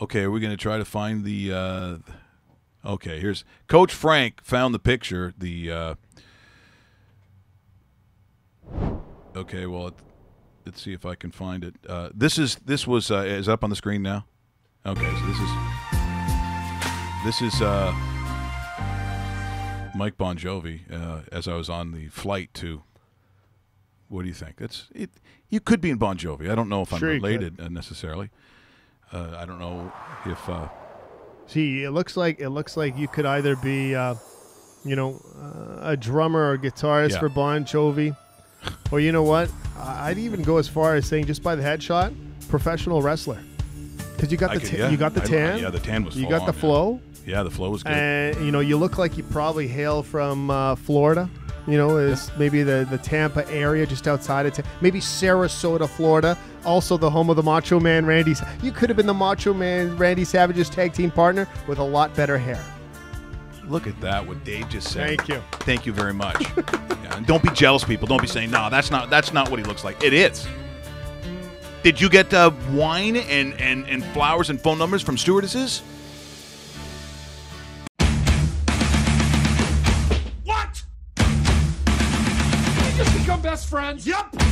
Okay, are we going to try to find the? Uh, okay, here's Coach Frank found the picture. The uh, okay, well, let's see if I can find it. Uh, this is this was uh, is up on the screen now. Okay, so this is this is uh, Mike Bon Jovi uh, as I was on the flight to. What do you think? That's it. You could be in Bon Jovi. I don't know if I'm Sure could. related uh, necessarily. Uh, I don't know if. Uh, See, it looks like it looks like you could either be, uh, you know, uh, a drummer or guitarist Yeah. for Bon Jovi, or you know what? I- I'd even go as far as saying, just by the headshot, professional wrestler, because you got I the could- ta- yeah. you got the I- tan, yeah, the tan was you got the on, yeah. flow, yeah, the flow was good. and you know you look like you probably hail from uh, Florida. You know, is maybe the, the Tampa area just outside of Tampa. Maybe Sarasota, Florida. Also the home of the Macho Man Randy. You could have been the Macho Man Randy Savage's tag team partner with a lot better hair. Look at that! What Dave just said. Thank you. Thank you very much. yeah, and don't be jealous, people. Don't be saying, "No, that's not that's not what he looks like." It is. Did you get uh, wine and, and, and flowers and phone numbers from stewardesses? What? We just become best friends? Yep.